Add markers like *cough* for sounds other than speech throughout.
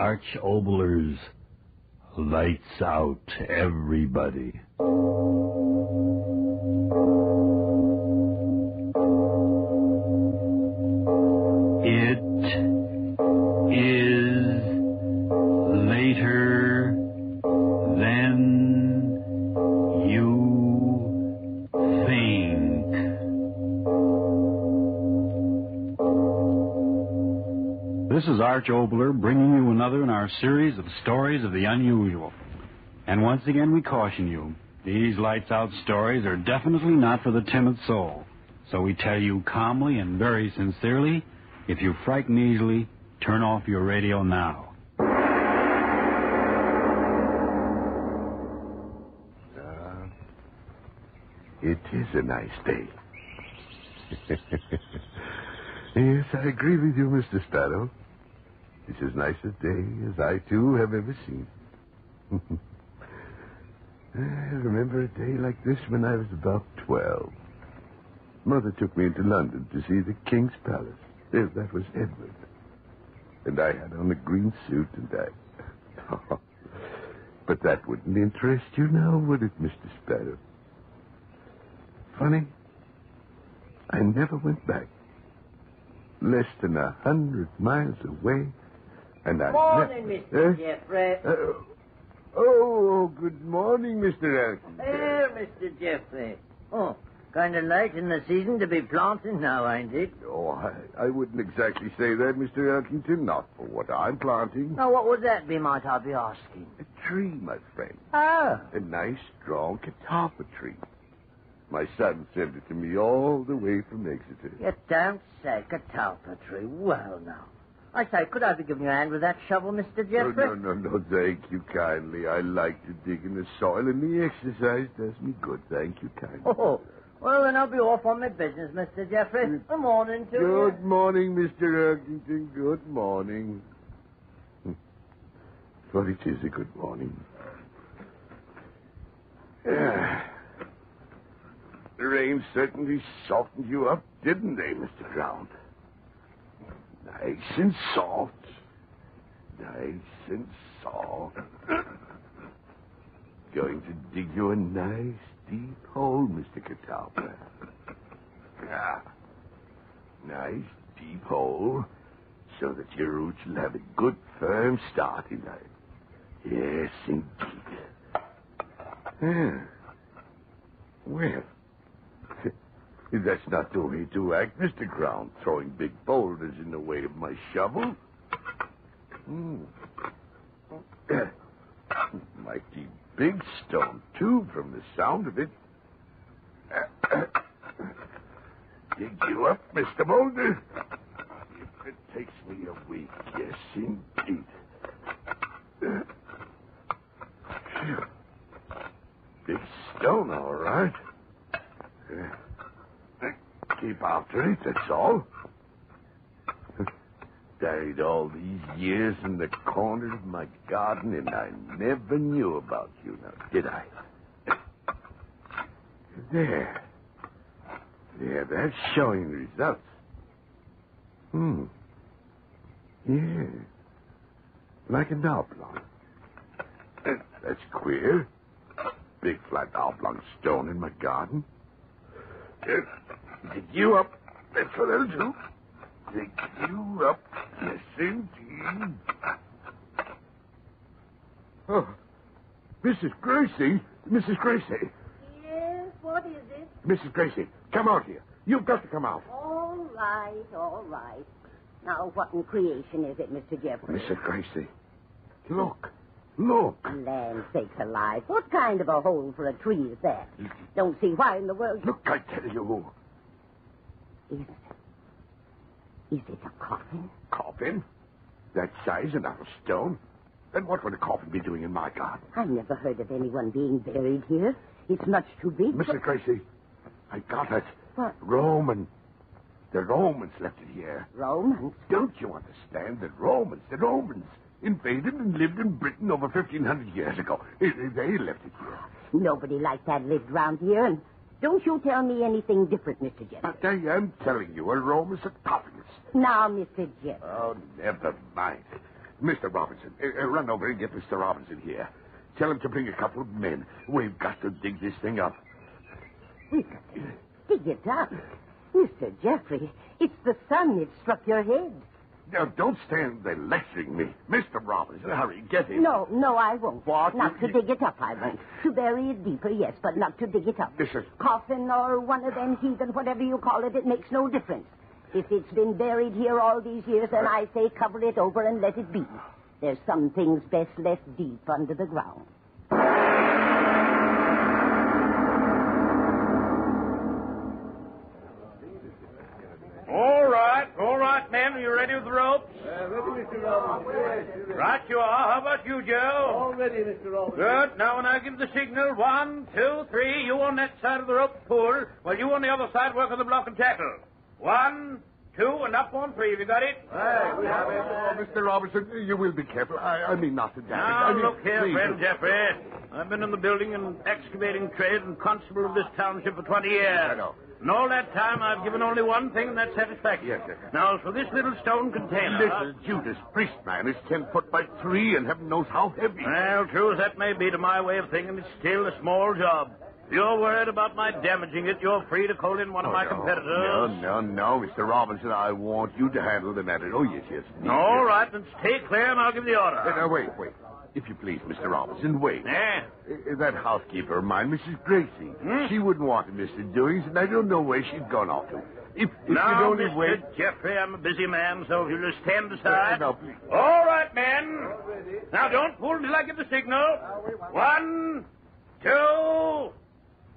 Arch Oboler's Lights Out, everybody. This is Arch Oboler bringing you another in our series of stories of the unusual. And once again, we caution you these lights out stories are definitely not for the timid soul. So we tell you calmly and very sincerely if you frighten easily, turn off your radio now. Uh, it is a nice day. *laughs* yes, I agree with you, Mr. Sparrow. It's as nice a day as I, too, have ever seen. *laughs* I remember a day like this when I was about 12. Mother took me into London to see the King's Palace. Yes, that was Edward. And I had on a green suit and I... *laughs* but that wouldn't interest you now, would it, Mr. Sparrow? Funny, I never went back. Less than a hundred miles away, and I... Morning, Mr. Eh? Jeffrey. Uh, oh, good morning, Mr. Elton. Here, Mr. Jeffrey. Oh, kind of late in the season to be planting now, ain't it? Oh, I, I wouldn't exactly say that, Mr. Elkington. Not for what I'm planting. Now, what would that be, might I be asking? A tree, my friend. Oh. A nice, strong catalpa tree. My son sent it to me all the way from Exeter. You don't say catalpa tree. Well, now. I say, could I be giving you a hand with that shovel, Mr. Jeffrey? no, no, no, thank you kindly. I like to dig in the soil, and the exercise does me good. Thank you kindly. Oh, well, then I'll be off on my business, Mr. Jeffrey. Good morning to you. Good morning, Mr. Elkington. Good morning. Hmm. Well, it is a good morning. Yeah. The rain certainly softened you up, didn't they, Mr. Ground? Nice and soft. Nice and soft. *coughs* Going to dig you a nice deep hole, Mr. Catalpa. Yeah. Nice deep hole so that your roots will have a good firm start in life. Yes, indeed. Yeah. Well, that's not the way to act, Mr. Ground, throwing big boulders in the way of my shovel. Hmm. *coughs* Mighty big stone, too, from the sound of it. *coughs* Dig you up, Mr. Boulder? It takes me a week, yes, indeed. *coughs* Big stone, all right. Keep after it, that's all. Buried all these years in the corner of my garden, and I never knew about you now, did I? There. There, that's showing results. Hmm. Yeah. Like an oblong. That's queer. Big flat oblong stone in my garden. Dig you up. That's what I'll do. Dig you up. Yes, indeed. Oh, Mrs. Gracie. Mrs. Gracie. Yes, what is it? Mrs. Gracie, come out here. You've got to come out. All right, all right. Now, what in creation is it, Mr. Jeffrey? Mrs. Gracie, look. Look. Land sakes alive. What kind of a hole for a tree is that? Mm-hmm. Don't see why in the world. Look, I tell you. Is it? Is it a coffin? Coffin? That size and out of stone? Then what would a coffin be doing in my garden? I never heard of anyone being buried here. It's much too big. Mr. Mrs. Gracie, I got it. What? Roman. The Romans left it here. Romans? Don't you understand? The Romans, the Romans invaded and lived in Britain over 1,500 years ago. They left it here. Nobody like that lived round here, and don't you tell me anything different, Mr. Jeffrey. But I am telling you, a Roman sarcophagus. Now, Mr. Jeffrey. Oh, never mind. Mr. Robinson, uh, run over and get Mr. Robinson here. Tell him to bring a couple of men. We've got to dig this thing up. We've got to dig it up. Mr. Jeffrey, it's the sun that struck your head. Now, don't stand there lecturing me. Mr. Robinson, hurry, get him. No, no, I won't. What? Not to You- dig it up, I won't. To bury it deeper, yes, but not to dig it up. This is- Coffin or one of them heathen, whatever you call it, it makes no difference. If it's been buried here all these years, then I say cover it over and let it be. There's some things best left deep under the ground. Are you ready with the ropes? Right you are. How about you, Joe? All ready, Mr. Robinson. Good. Now, when I give the signal, one, two, three, you on that side of the rope pull, while you on the other side work on the block and tackle. One, two, and up on three. Have you got it? We have Oh, oh Mr. Robinson, you will be careful. I, I mean not to damage. Now, I mean, look here, please. friend Jeffrey. I've been in the building and excavating trade and constable of this township for 20 years. I know. And all that time, I've given only one thing, and that's satisfaction. Yes, sir. Now, for this little stone container... Little Judas Priest man is ten foot by three and heaven knows how heavy. Well, true as that may be to my way of thinking, it's still a small job. If you're worried about my damaging it, you're free to call in one of Oh, my no. competitors. No, no, no, Mr. Robinson. I want you to handle the matter. Oh, yes, yes. All right, then stay clear and I'll give the Uh, order. now, wait, wait. If you please, Mr. Robinson, wait. Eh? Uh, that housekeeper of mine, Mrs. Gracie, Hmm? she wouldn't want to miss the doings, and I don't know where she's gone off to. If, if now, you'd only Mr. wait. Jeffrey, I'm a busy man, so if you'll just stand aside. Uh, no. All right, men. Now, don't pull until I give the signal. One, two,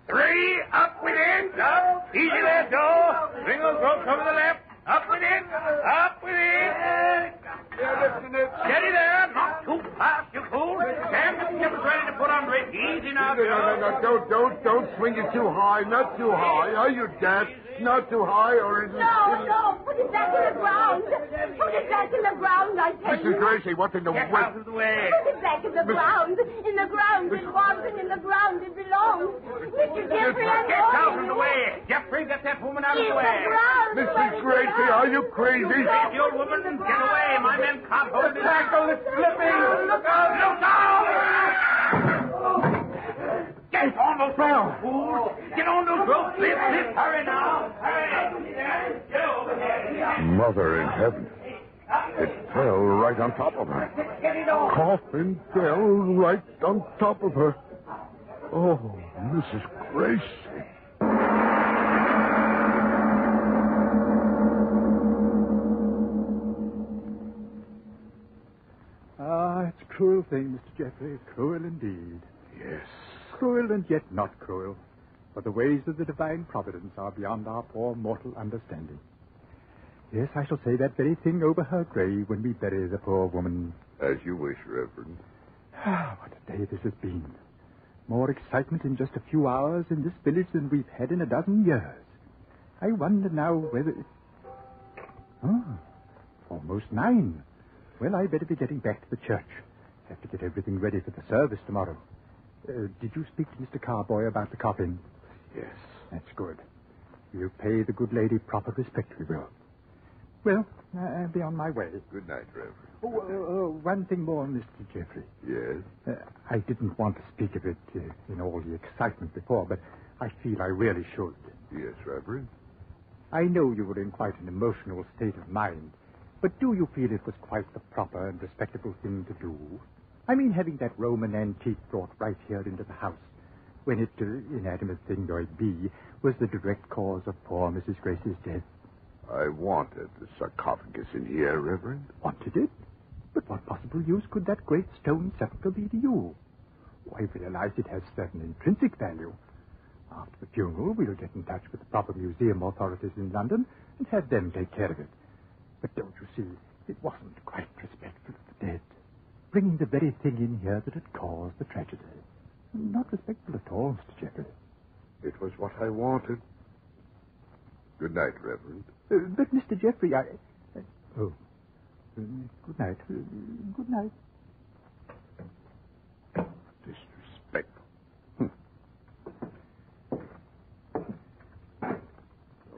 three. Up with it. Up. Easy there, Joe. Bring those ropes over the left. Up with it. Up with it. Steady there. Not too fast, you fool. Stand and get ready to put under it. Easy now, No, no, no, no, don't, don't, don't swing it too high. Not too high. Are you deaf? Not too high, or it'll... No, no, put it back in the ground. Put it back in the ground, I tell you. Mrs. Gracie, what in the Get world? out of the way. Put it back in the ground. In the ground it was, and in the ground it belongs. Mr. Jeffrey, I'm Get out of the way. Jeffrey, get that woman out of In the the way. ground. Mrs. Gracie, are you crazy? Hey, you old woman, get away. Men can't hold this. tackle is slipping. Look out. Look out. Get on those. Get on those ropes. Lift, lift. Hurry now. Hurry. Get over here. Mother in heaven. It fell right on top of her. Coffin fell right on top of her. Oh, Mrs. Gracie. Ah, it's a cruel thing, Mr. Jeffrey. Cruel indeed. Yes. Cruel and yet not cruel. For the ways of the divine providence are beyond our poor mortal understanding. Yes, I shall say that very thing over her grave when we bury the poor woman. As you wish, Reverend. Ah, what a day this has been. More excitement in just a few hours in this village than we've had in a dozen years. I wonder now whether. Oh, almost nine. Well, I'd better be getting back to the church. Have to get everything ready for the service tomorrow. Uh, did you speak to Mr. Carboy about the coffin? Yes. That's good. We'll pay the good lady proper respect, we will. Well, I'll be on my way. Good night, Reverend. Oh, uh, uh, one thing more, Mr. Jeffrey. Yes. Uh, I didn't want to speak of it uh, in all the excitement before, but I feel I really should. Yes, Reverend. I know you were in quite an emotional state of mind, but do you feel it was quite the proper and respectable thing to do? I mean, having that Roman antique brought right here into the house, when it, uh, inanimate thing though it be, was the direct cause of poor Mrs. Grace's death. I wanted the sarcophagus in here, Reverend. Wanted it? But what possible use could that great stone sepulchre be to you? Oh, I realize it has certain intrinsic value. After the funeral, we'll get in touch with the proper museum authorities in London and have them take care of it. But don't you see, it wasn't quite respectful of the dead. Bringing the very thing in here that had caused the tragedy. Not respectful at all, Mr. Jeffrey. It was what I wanted. Good night, Reverend. Uh, but, Mr. Jeffrey, I... Uh, oh. Uh, good night. Uh, good night. Disrespectful.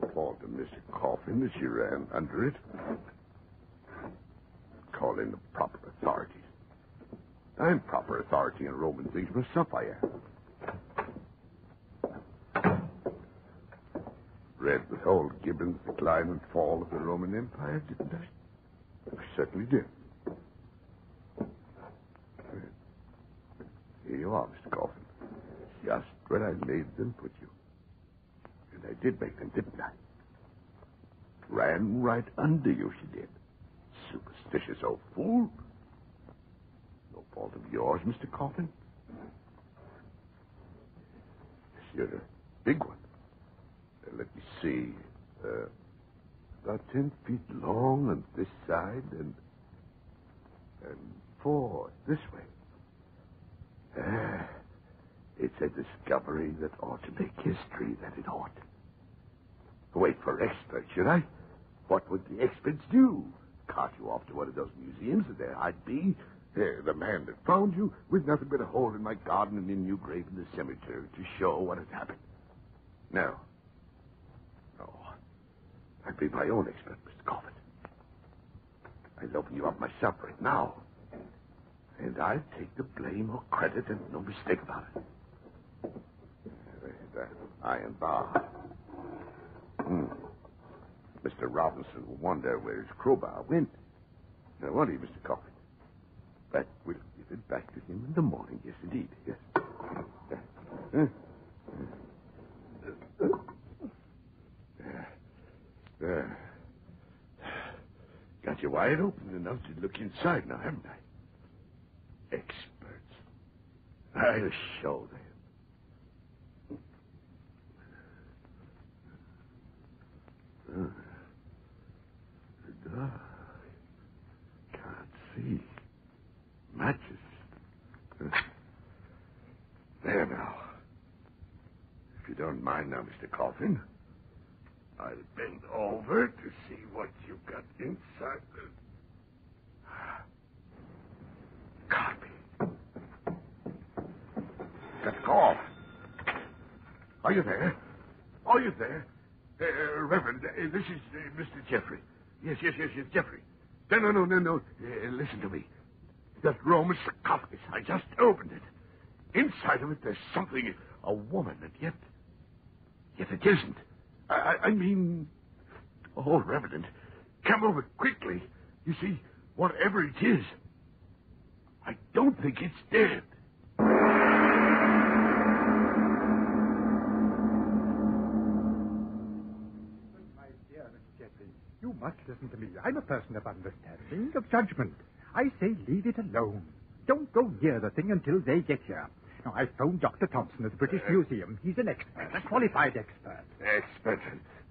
No fault of Mr. Coffin that she ran under it. call in the proper authorities. I'm proper authority in Roman things myself, I am. Read the whole Gibbon's Decline and Fall of the Roman Empire, didn't I? I certainly did. Here you are, Mr. Coffin. Just where I made them put you. And I did make them, didn't I? Ran right under you, she did. Superstitious old fool. No fault of yours, Mr. Coffin. You're a big one. Uh, let me see. Uh, about ten feet long on this side and and four this way. Ah, it's a discovery that ought to make history, that it ought. Wait for experts, should I? What would the experts do? Cart you off to one of those museums, and there I'd be, the man that found you, with nothing but a hole in my garden and a new grave in the cemetery to show what had happened. No. No. Oh, I'd be my own expert, Mr. Coffin. I'd open you up myself right now. And I'd take the blame or credit and no mistake about it. There's that iron bar. Mr. Robinson will wonder where his crowbar went. Now, won't he, Mr. Coffin? But we'll give it back to him in the morning. Yes, indeed. Yes. Got you wide open enough to look inside now, haven't I? Experts. I'll show them. Uh, the dark. Can't see. Matches. Uh, there now. If you don't mind now, Mr. Coffin, I'll bend over to see what you've got inside the... Copy. Got a. Are you there? Are you there? Uh, Reverend, uh, this is uh, Mr. Jeffrey. Yes, yes, yes, yes, Jeffrey. No, no, no, no, no. Uh, listen to me. That Roman sarcophagus, I just opened it. Inside of it, there's something, a woman, and yet, yet it isn't. I, I, mean, oh, Reverend, come over quickly. You see, whatever it is, I don't think it's dead. My dear. Jeffrey, you must listen to me. I'm a person of understanding, of judgment. I say leave it alone. Don't go near the thing until they get here. Now, I phoned Dr. Thompson at the British uh, Museum. He's an expert, a qualified expert. Expert.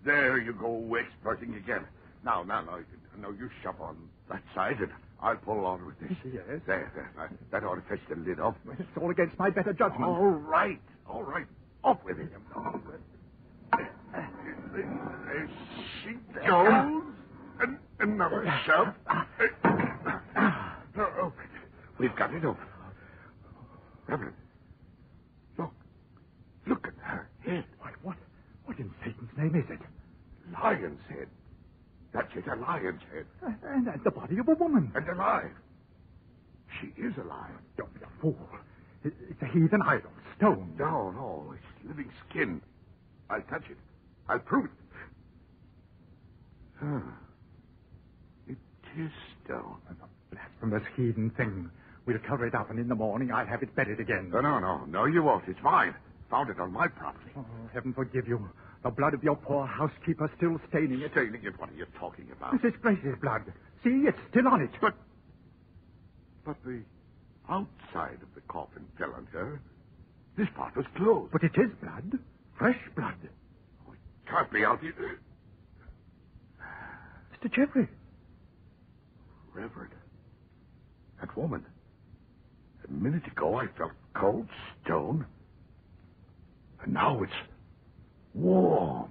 There you go, experting again. Now, now, now, now you shove on that side, and I'll pull on with this. Yes. There, there. That- That ought to fetch the lid off. It's all against my better judgment. All right, all right. Off with it. There she goes. An- another shove. Now, open. We've got it open. Reverend, look. Look at her head. Why, what, what in Satan's name is it? Lion's head. That's it, a lion's head. And, and the body of a woman. And alive. She is alive. Don't be a fool. It's a heathen idol, stone. No, no, it's living skin. I'll touch it. I'll prove it. Ah. It is stone. And A blasphemous heathen thing. We'll cover it up, and in the morning I'll have it buried again. No, no, no. No, you won't. It's mine. Found it on my property. Oh, heaven forgive you. The blood of your poor housekeeper still staining it. Staining it, what are you talking about? Mrs. Grace's blood. See, it's still on it. But. But the outside of the coffin fell on her. This part was closed. But it is blood. Fresh blood. Oh, it can't be out here. Mr. Jeffrey. Reverend. That woman. A minute ago I felt cold stone. And now it's warm.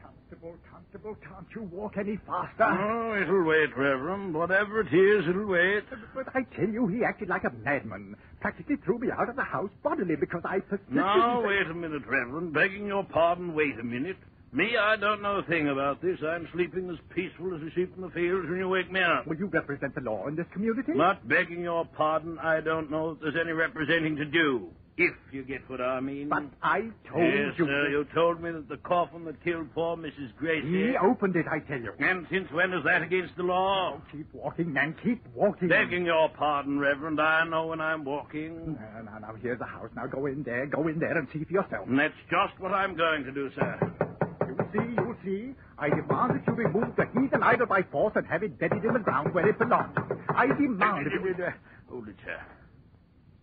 Constable, constable, can't you walk any faster? Oh, it'll wait, Reverend. Whatever it is, it'll wait. But I tell you, he acted like a madman. Practically threw me out of the house bodily because I persisted. Now, in- wait a minute, Reverend. Begging your pardon, wait a minute. Me, I don't know a thing about this. I'm sleeping as peaceful as a sheep in the fields when you wake me up. Will you represent the law in this community? Not begging your pardon, I don't know if there's any representing to do. If you get what I mean. But I told yes, you. sir. You told me that the coffin that killed poor Mrs. Gracie. He opened it, I tell you. And since when is that against the law? Oh, keep walking, man. Keep walking. Begging your pardon, Reverend, I know when I'm walking. Now, now, now, here's the house. Now go in there. Go in there and see for yourself. And that's just what I'm going to do, sir. You'll see, you'll see. I demand that you remove the heathen idol by force and have it buried in the ground where it belongs. I demand that you... Hold it, sir.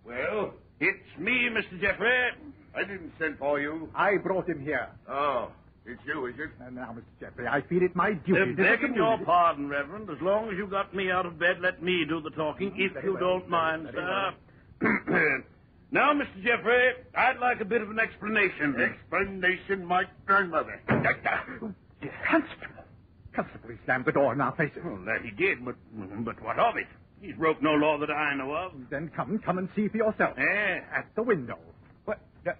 Well, it's me, Mr. Jeffrey. I didn't send for you. I brought him here. Oh, it's you, is it? And now, Mr. Jeffrey, I feel it my duty. Uh, to the begging your pardon, Reverend. As long as you got me out of bed, let me do the talking, if you well, don't mind, well, sir. *clears throat* *clears throat* now, Mr. Jeffrey, I'd like a bit of an explanation. Explanation, my grandmother. Constable. Constable, he slammed the door in our faces. Well, that he did, but but what of it? He's broke no law that I know of. Then come, come and see for yourself. Eh? At the window. What? Uh,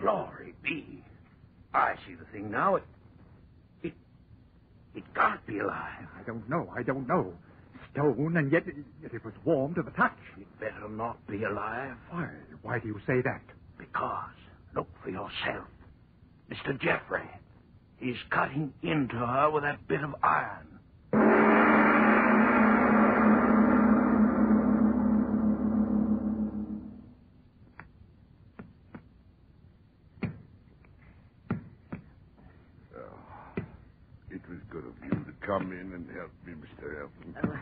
glory be. I see the thing now. It, it, it can't be alive. I don't know, I don't know. Stone, and yet, yet it was warm to the touch. It better not be alive. Why, why do you say that? Because, look for yourself. Mr. Jeffrey, he's cutting into her with that bit of iron. Oh, it was good of you to come in and help me, Mr. Elton. Uh,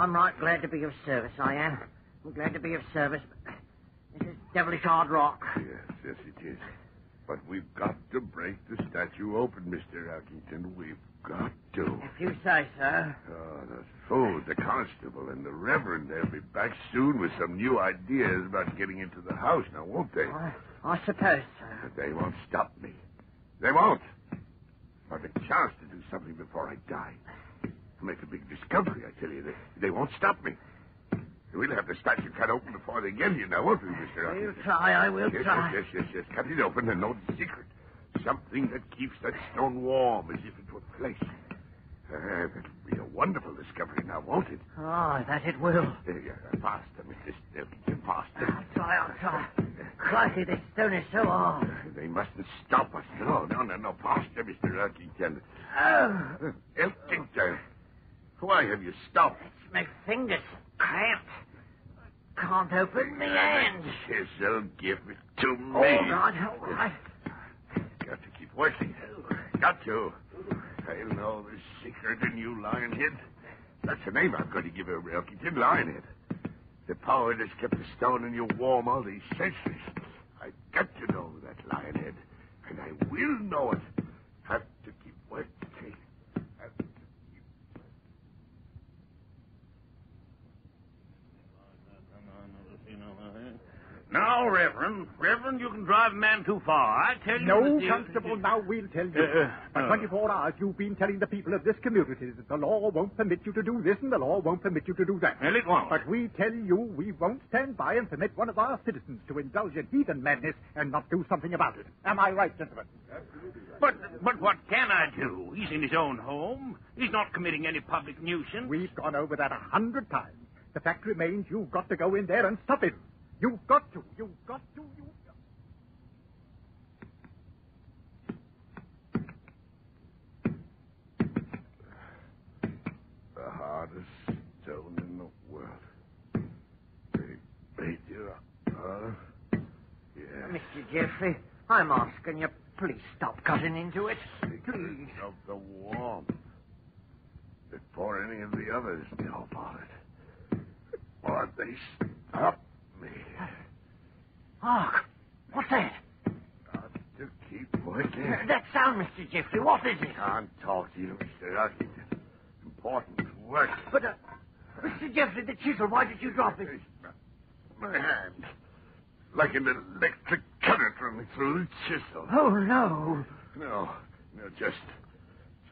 I'm right glad to be of service, I am. I'm glad to be of service, but this is devilish hard rock. Yes, yes, it is. But we've got to break the statue open, Mr. Elkington. We've got to. If you say so. Oh, the fool, the constable, and the reverend, they'll be back soon with some new ideas about getting into the house now, won't they? I, I suppose so. But they won't stop me. They won't. I've a chance to do something before I die. Make a big discovery, I tell you. They, they won't stop me. We'll have the statue cut open before they get here now, won't we, Mr. We'll try, I will Yes, try. yes, yes, yes, yes. Cut it open and the secret. Something that keeps that stone warm as if it were flesh. Uh, that'll be a wonderful discovery now, won't it? Oh, that it will. Uh, yeah, faster, Mr. Elkington, faster. I'll try, I'll try. Crikey, this stone is so hard. They mustn't stop us. No, no, no, no. Faster, Mr. Elkington. Oh, Uh, Elkington, why have you stopped? it's my fingers cramped. Can't open my hand. Chisel, give it to me. All right, all right. Got to keep working. Got to. I'll know the secret in you, Lionhead. That's the name I'm going to give her, Elkington, Lionhead. The power that's kept the stone in you warm all these centuries. I've got to know that, Lionhead. And I will know it. Have to keep working. Have to keep Now, Reverend, Reverend, you can drive a man too far. I tell you. No, the- Constable, now we'll tell you. Uh, uh, For uh. 24 hours, you've been telling the people of this community that the law won't permit you to do this and the law won't permit you to do that. Well, it won't. But we tell you we won't stand by and permit one of our citizens to indulge in heathen madness and not do something about it. Am I right, gentlemen? But, but what can I do? He's in his own home. He's not committing any public nuisance. We've gone over that a hundred times. The fact remains you've got to go in there and stop him. You've got to. You've got to. You've got the hardest stone in the world. They made you uh, yes. Mr. Jeffrey, I'm asking you, please stop cutting into it. Please. of the warmth before any of the others know about it. Or they stop. Hark! What's that? Got to keep working. That sound, Mr. Jeffrey, what is it? I Can't talk to you, Mr. Elkington. Important work. But, uh, Mr. Jeffrey, the chisel, why did you drop it? My hand. Like an electric current running through the chisel. Oh, no. No, no, just,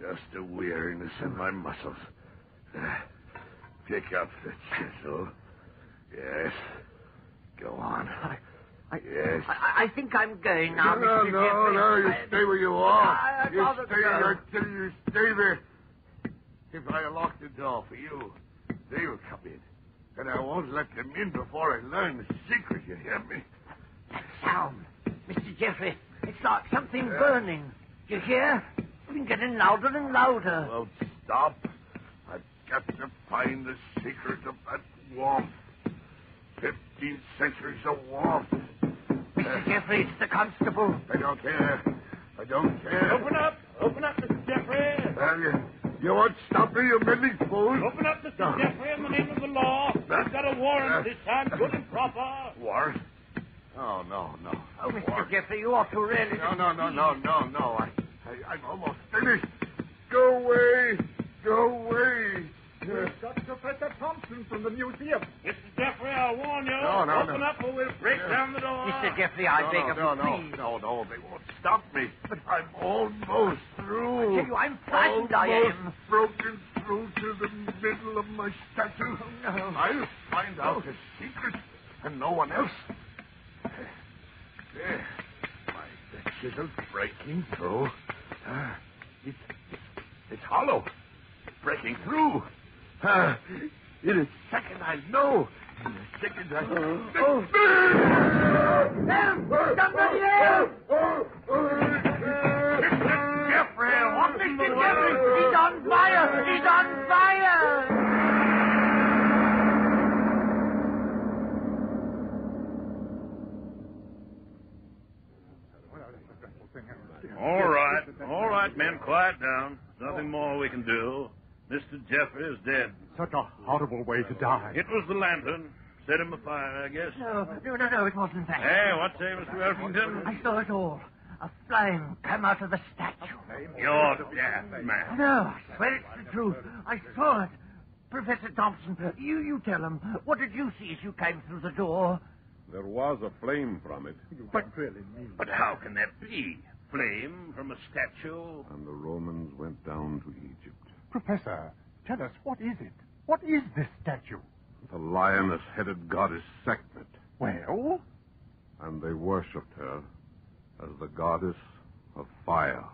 just a weariness in my muscles. Uh, pick up the chisel. Yes. Go on. I, I, Yes. I, I think I'm going now, no, Mr. no, Jeffrey. no, you I- stay where you are. You stay there till you stay there. If I lock the door for you, they will come in. And I won't let them in before I learn the secret, you hear me? That sound, Mr. Jeffrey, it's like something burning. You hear? It's been getting louder and louder. Well, stop. I've got to find the secret of that warmth. Fifteen centuries of warmth. Mr. Jeffrey, it's the constable. I don't care. I don't care. Open up! Open up, Mr. Jeffrey! Well, you, you won't stop me, you meddling fool. Open up, Mr. Jeffrey, in the name of the law. We've got a warrant this time, good and proper. Warrant? Oh, no, no. Oh, Mr. Warrant. Jeffrey, you ought to really... No, no, no, no, no, no. I, I, I'm almost finished. Go away. Go away. We've got Professor Thompson from the museum. Mr. Jeffrey, I warn you. No, no, Open no. up or we'll break Yeah. down the door. Mr. Jeffrey, I no, beg no, of no, you, no, please. no, no, they won't stop me. But I'm almost through. I tell you, I'm frightened, I almost am. broken through to the middle of my statue. no. I'll find out the secret, and no one else. There, my the breaking through. Ah, it's, it's, it's hollow. It's breaking through. Ah, in a second, I know. In a second, I. Oh. Somebody else! Mr. Jeffrey, what Mr. Jeffrey, he's on fire! He's on fire! All right, all right, men, quiet down. There's nothing more we can do. Mr. Jeffrey is dead. Such a horrible way to die. It was the lantern. Set him afire, I guess. No, no, no, no, it wasn't that. Hey, what say, Mr. Elkington? I saw it all. A flame come out of the statue. You're dead, man. No, I swear it's the truth. I saw it. Professor Thompson, you, you tell him. What did you see as you came through the door? There was a flame from it, But really. But how can that be? Flame from a statue? and the Romans went down to Egypt. Professor, tell us, what is it? What is this statue? The lioness headed goddess Sekhmet, Well, and they worshipped her as the goddess of fire.